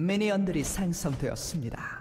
미니언들이 생성되었습니다.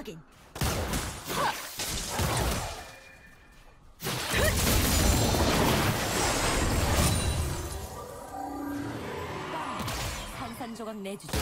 상하긴. 산산조각 내주죠.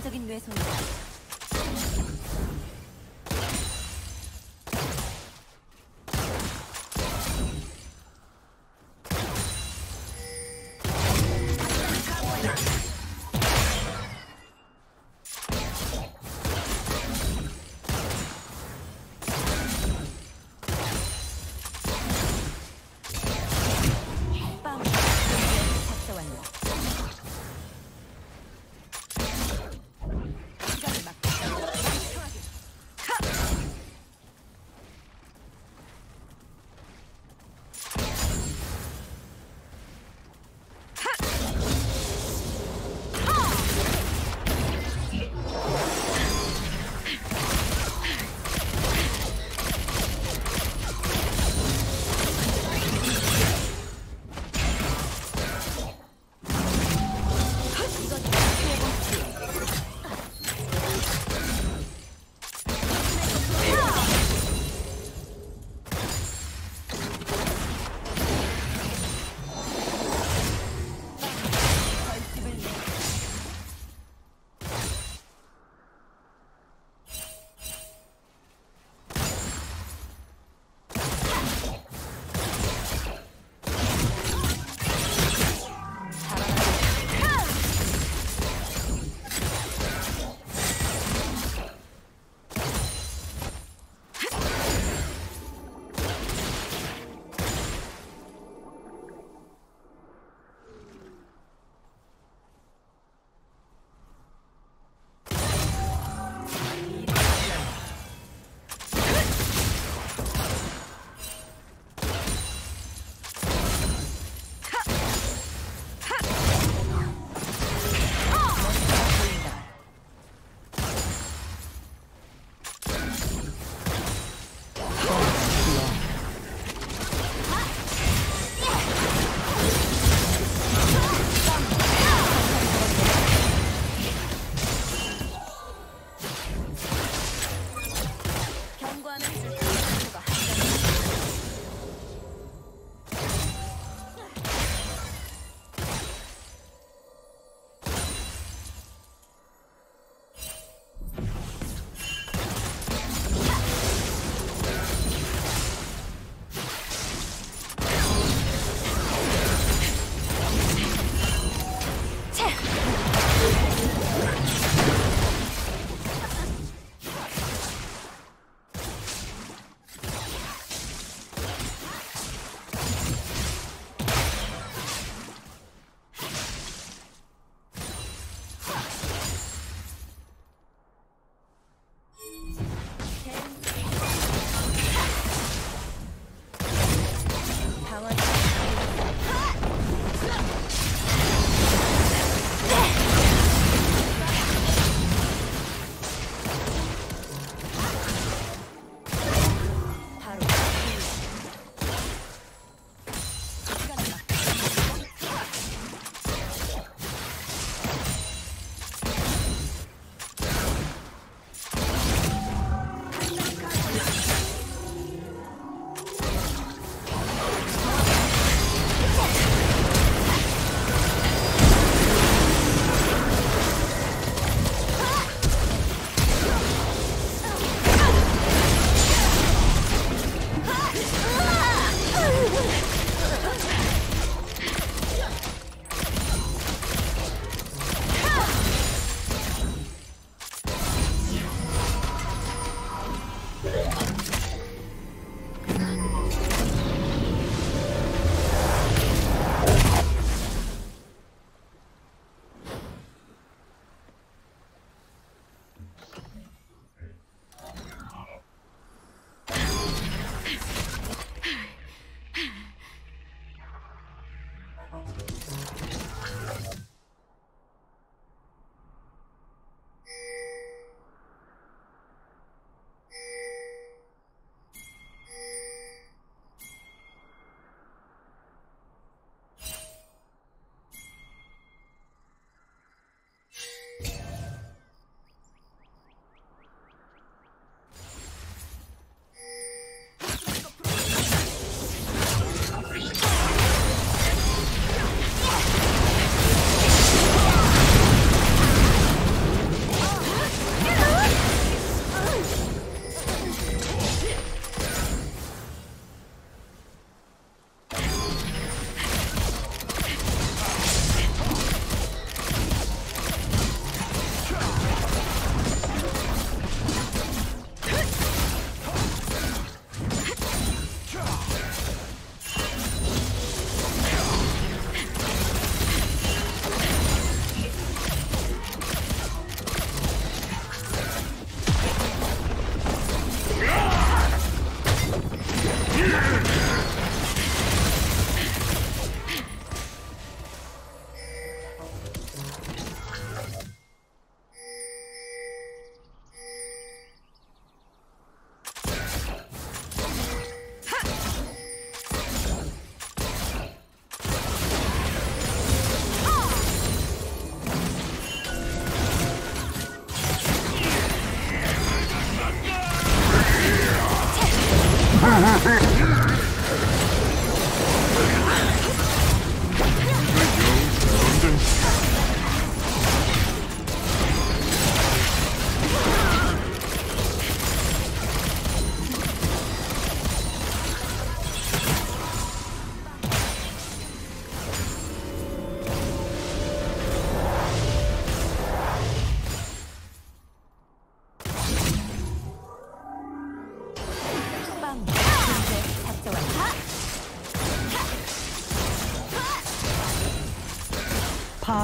치명적인 뇌손이다.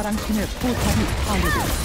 파랑 팀의 포탑이 파괴되었습니다.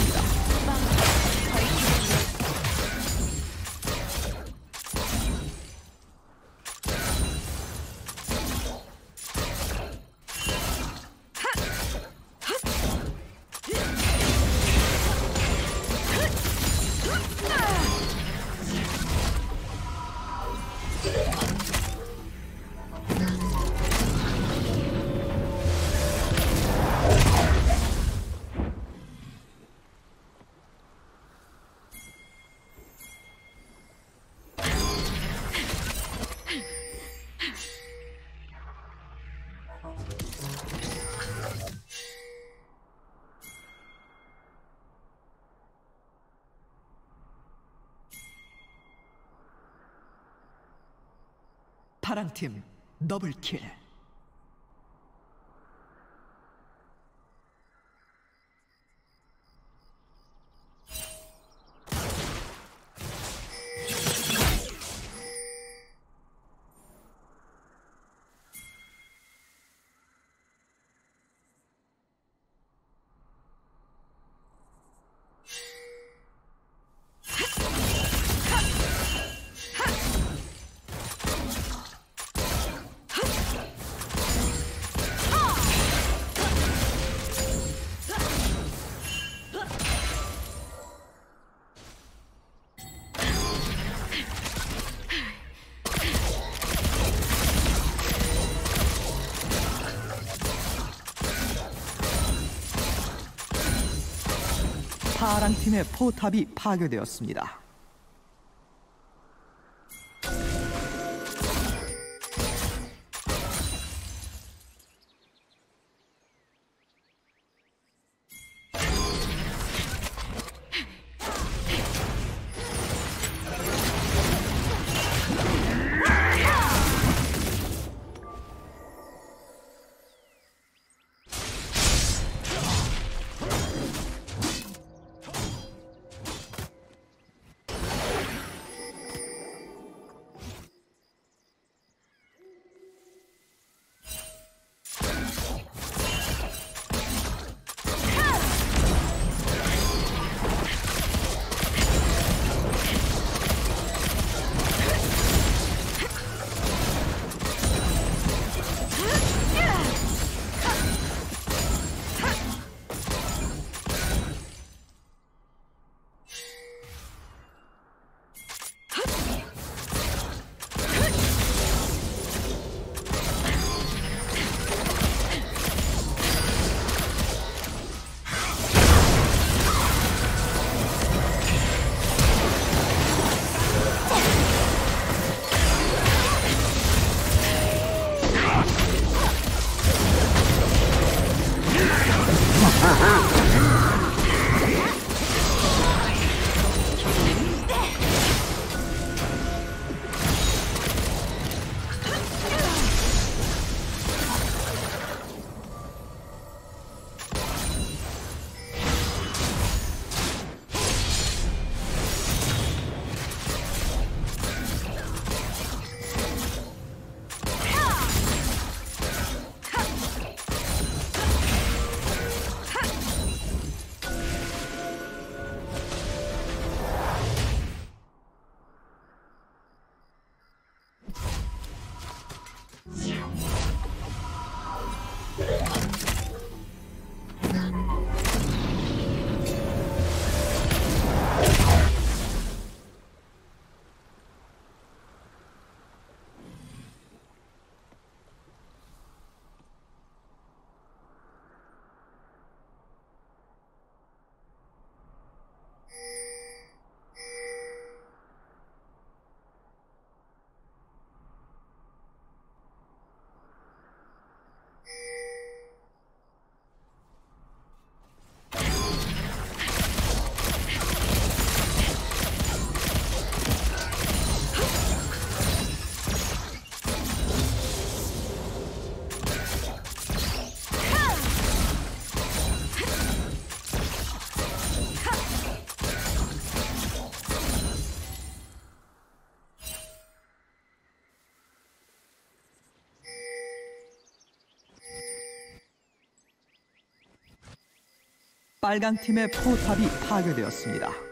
파랑 팀 더블킬. 파랑 팀의 포탑이 파괴되었습니다. 빨강 팀의 포탑이 파괴되었습니다.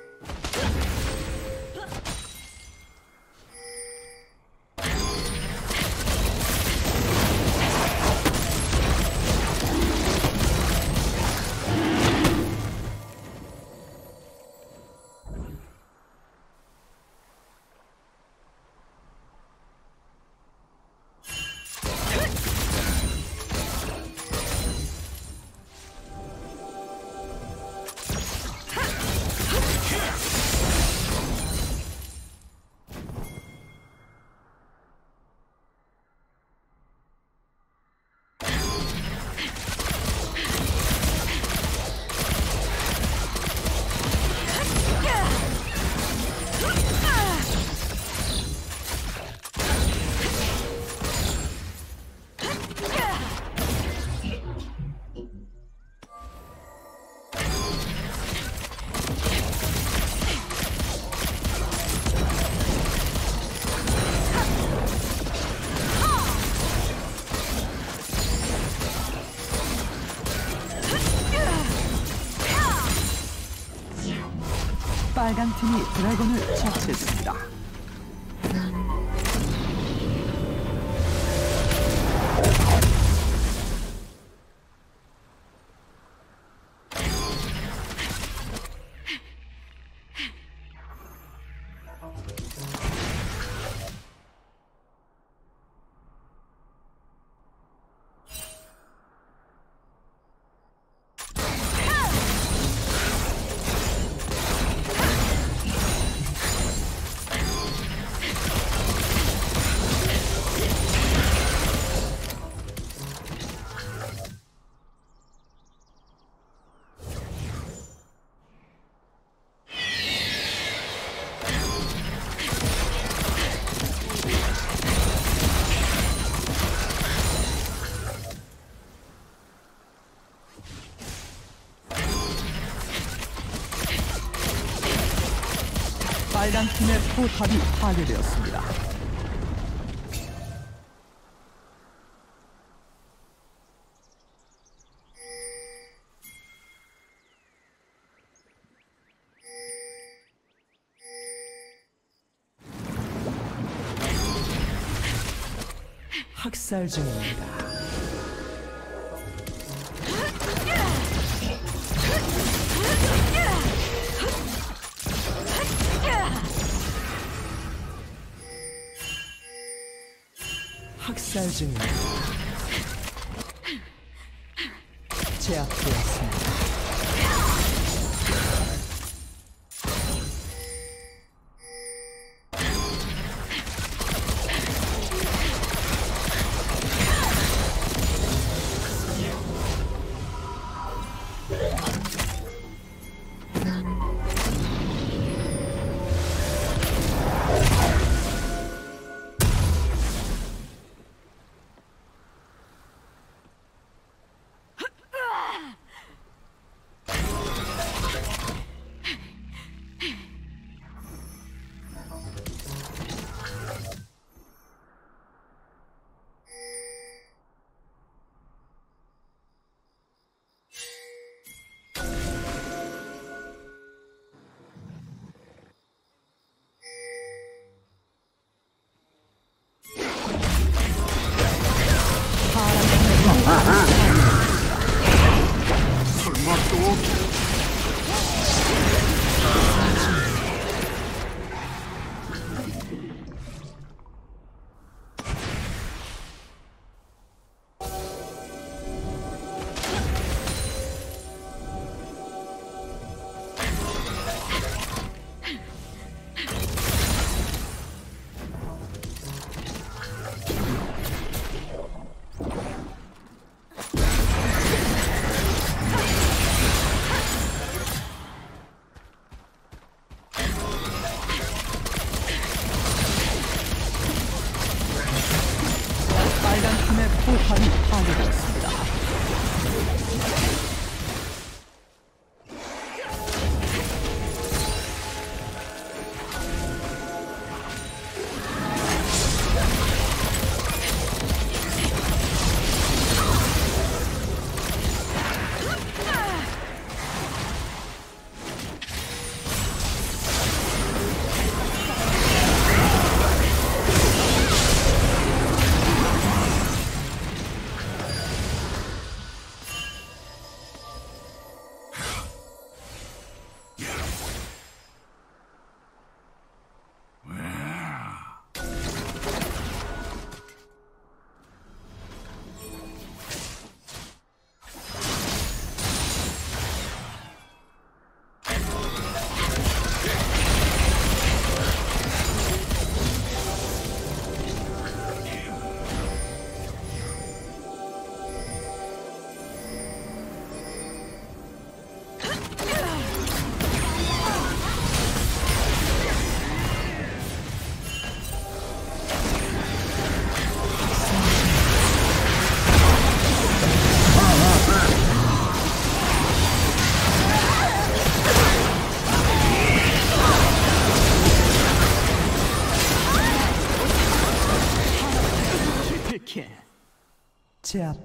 빨강 팀이 드래곤을 처치했습니다. 빨강 팀의 포탑이 파괴되었습니다. 학살 중입니다. 학살 중입니다. 제압되었습니다.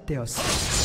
제압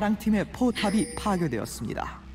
사랑팀의 포탑이 파괴되었습니다.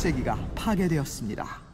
꼭재기가 파괴되었습니다.